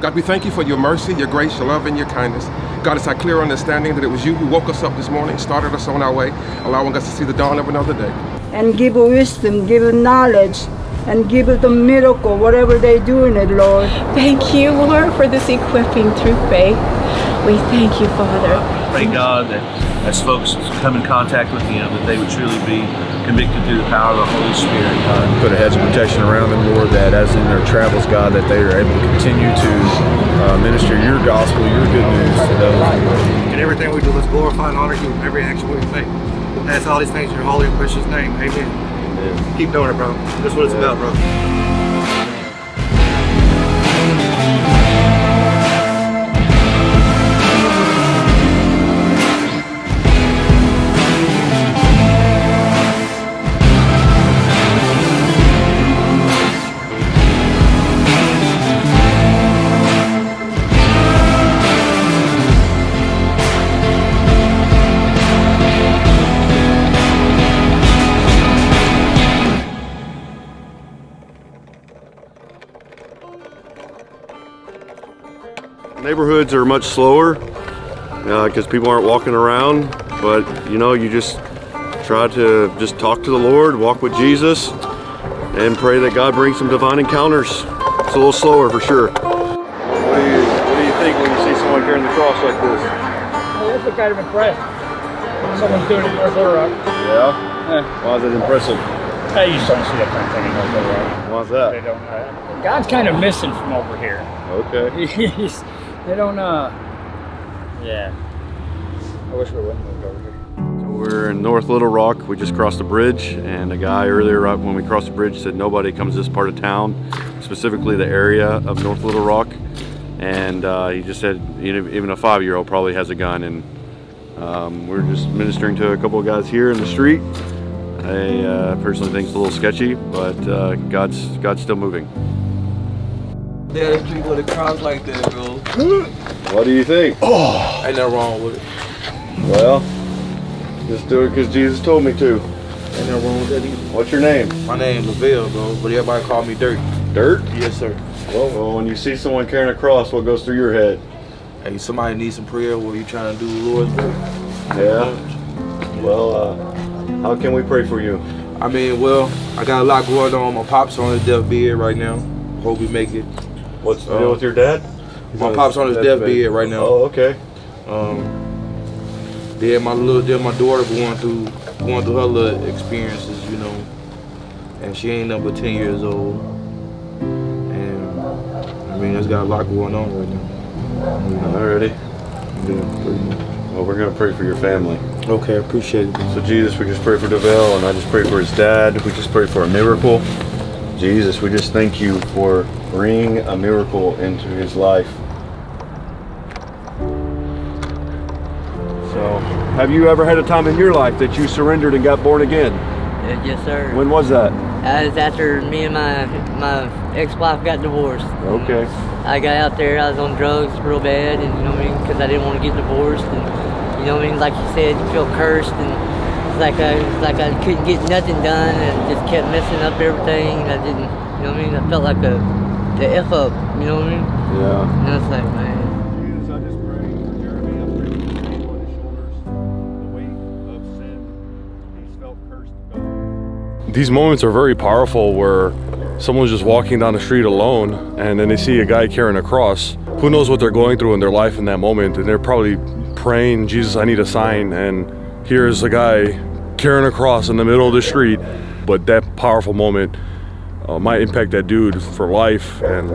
God, we thank you for your mercy, your grace, your love, and your kindness. God, it's our clear understanding that it was you who woke us up this morning, started us on our way, allowing us to see the dawn of another day. And give wisdom, give knowledge, and give it a miracle, whatever they do in it, Lord. Thank you, Lord, for this equipping through faith. We thank you, Father. Pray God that as folks come in contact with Him, that they would truly be convicted through the power of the Holy Spirit, God. Put a hedge of protection around them, Lord, that as in their travels, God, that they are able to continue to uh, minister your gospel, your good news to those. In everything we do, let's glorify and honor you in every action we make. Ask all these things in your holy and precious name. Amen. Keep doing it, bro. That's what it's about, bro. Neighborhoods are much slower because people aren't walking around, but you know, you just try to just talk to the Lord, walk with Jesus, and pray that God brings some divine encounters. It's a little slower for sure. What do you, what do you think when you see someone carrying the cross like this? Well, that's what kind of impressed. Someone's doing it in North Little Rock. Yeah? Yeah. Why is it impressive? I used to don't see that kind of thing in North Little Rock. Why's They don't. Uh, God's kind of missing from over here. Okay. He's, they don't. Uh, yeah. I wish we wouldn't moved over here. So we're in North Little Rock. We just crossed the bridge, and a guy earlier, right when we crossed the bridge, said nobody comes this part of town, specifically the area of North Little Rock. And uh, he just said even even a five-year-old probably has a gun, and um, we're just ministering to a couple of guys here in the street. I uh, personally think it's a little sketchy, but uh, God's God's still moving. There's people a cross like that, bro. What do you think? Oh, ain't nothing wrong with it. Well, just do it because Jesus told me to. Ain't nothing wrong with that either. What's your name? My name Lavelle, bro, but everybody call me Dirt. Dirt? Yes, sir. Well, well, when you see someone carrying a cross, what goes through your head? Hey, somebody needs some prayer What are you trying to do work. Yeah. Well, uh, how can we pray for you? I mean, well, I got a lot going on. My pop's on his deathbed right now. Hope we make it. What's the Um, deal with your dad? My pop's on his deathbed right now. Oh, okay. Um, then my little, then my daughter going through, going through her little experiences, you know, and she ain't number ten years old, and I mean, it's got a lot going on right now. Alrighty. Yeah, pretty much. Well, we're gonna pray for your family. Okay, I appreciate it. So Jesus, we just pray for Devell, and I just pray for his dad. We just pray for a miracle. Jesus, we just thank you for bringing a miracle into his life. So, have you ever had a time in your life that you surrendered and got born again? Uh, yes, sir. When was that? Uh, was after me and my my ex-wife got divorced. Okay. I got out there. I was on drugs real bad, and you know what I mean, because I didn't want to get divorced, and you know what I mean. Like you said, you feel cursed, and it's like I it's like I couldn't get nothing done, and just kept messing up everything. And I didn't, you know what I mean. I felt like a the f up, you know what I mean. Yeah. And it's like, man. Jesus, I just pray for Jeremy. I pray for the weight on his shoulders, the weight of sin. He's felt cursed. These moments are very powerful where someone's just walking down the street alone and then they see a guy carrying a cross. Who knows what they're going through in their life in that moment? And they're probably praying, Jesus, I need a sign. And here's a guy carrying a cross in the middle of the street. But that powerful moment uh, might impact that dude for life. And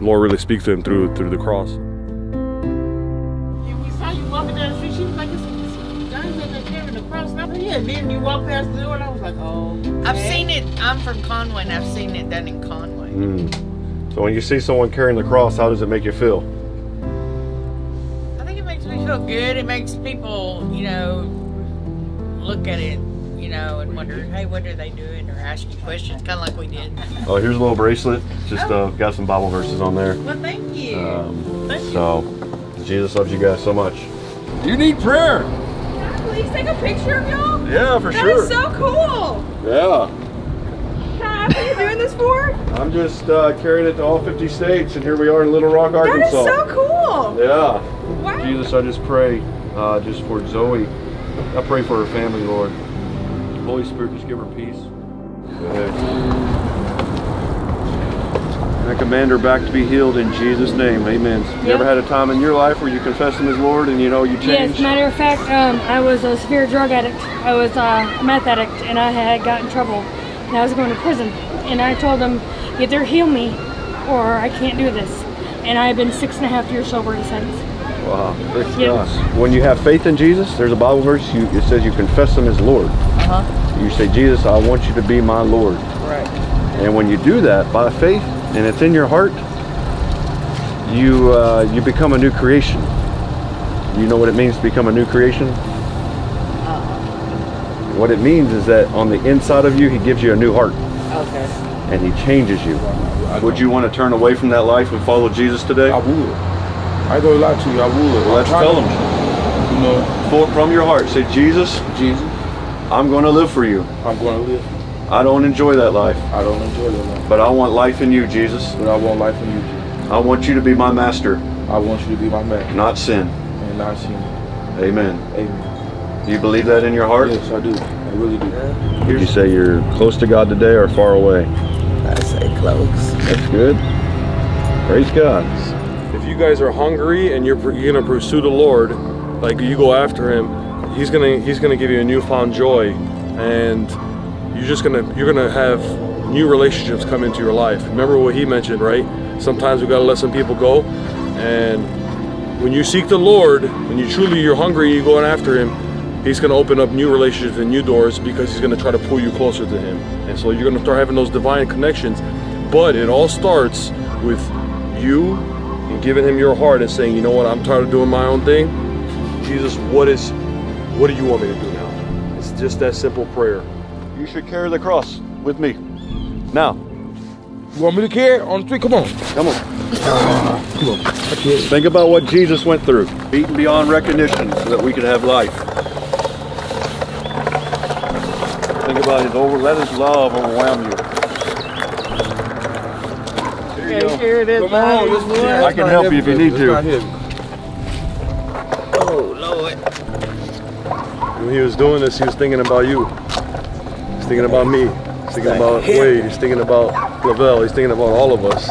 Lord really speaks to him through through the cross. We saw you walking down the street. She was like, "It's some guys in there carrying a cross." And I said, yeah. And then you walk past the door, and I was like, "Oh." I've seen it. I'm from Conway, and I've seen it done in Conway. Mm. So when you see someone carrying the cross, how does it make you feel? I think it makes me feel good. It makes people, you know, look at it, you know, and wonder, hey, what are they doing, or ask you questions, kind of like we did. Oh, here's a little bracelet. Just uh, got some Bible verses on there. Well, thank you. Um, Thank you. so Jesus loves you guys so much. You need prayer. Please take a picture of y'all. Yeah, for That sure. is so cool. Yeah. Can I What are you doing this for? I'm just uh, carrying it to all 50 states, and here we are in Little Rock, Arkansas. is so cool. Yeah. Wow. Jesus, I just pray uh, just for Zoe. I pray for her family, Lord. Holy Spirit, just give her peace. Go ahead. I command her back to be healed in Jesus' name. Amen. You Yep. ever had a time in your life where you confessed Him as Lord and you know you changed? Yes, changed? matter of fact, um, I was a severe drug addict. I was uh, a meth addict, and I had got in trouble, and I was going to prison. And I told them, either heal me, or I can't do this. And I've been six and a half years sober since. Wow. Praise Yep. God. When you have faith in Jesus, there's a Bible verse. You, it says you confess Him as Lord. Uh huh. You say, Jesus, I want you to be my Lord. Right. And when you do that by faith and it's in your heart, you uh, you become a new creation. You know what it means to become a new creation? What it means is that on the inside of you, He gives you a new heart Okay. and He changes you. Would you want to turn away from that life and follow Jesus today? I would. I ain't gonna lie to you, I would. Well, let's I'm tell them. You know, For, from your heart, say, Jesus, Jesus, I'm going to live for you. I'm gonna live. I don't enjoy that life, I don't enjoy that life, but I want life in you, Jesus. but I want life in you. Jesus. I want you to be my master, I want you to be my man not sin. and not sin. Amen. Amen. Do you believe that in your heart? Yes, I do. I really do. Would you say you're close to God today or far away? I say close. That's good. Praise God. You guys are hungry and you're, you're gonna pursue the Lord, like you go after Him, He's gonna He's gonna give you a newfound joy, and you're just gonna you're gonna have new relationships come into your life. Remember what He mentioned, right? Sometimes we gotta let some people go, and when you seek the Lord, when you truly you're hungry, you're going after Him. He's going to open up new relationships and new doors because he's going to try to pull you closer to him. And so you're going to start having those divine connections. But it all starts with you and giving him your heart and saying, you know what, I'm tired of doing my own thing. Jesus, what is what do you want me to do now? It's just that simple prayer. You should carry the cross with me. Now. You want me to carry on the street? Come on. Come on. Come on. I carry it. Think about what Jesus went through, beaten beyond recognition so that we could have life. Think about his over, let his love overwhelm you. Here you go. Here it is. Come on, let's do. I can help you if you need to. Oh Lord. When he was doing this, he was thinking about you. He's thinking about me. He's thinking about Wade. He's thinking about Lavelle. He's thinking about all of us.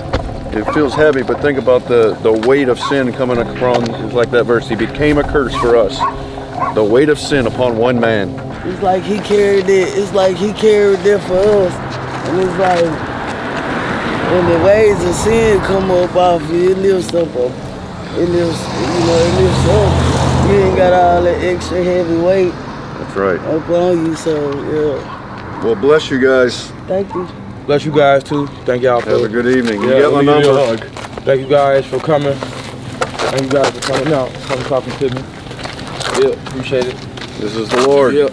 It feels heavy, but think about the, the weight of sin coming upon, it's like that verse, he became a curse for us. The weight of sin upon one man. It's like he carried it. It's like he carried it for us. And it's like when the waves of sin come up off you, it lifts up. a- It lifts, you know, it lifts up. You ain't got all that extra heavy weight That's right. up on you. So yeah, Well, bless you guys. thank you. Bless you guys too. Thank y'all for Have a good evening. You Yeah, get my let me a number. hug. Thank you guys for coming. Thank you guys for coming out, coming talking to me. Yeah, appreciate it. This is the Lord. Yeah.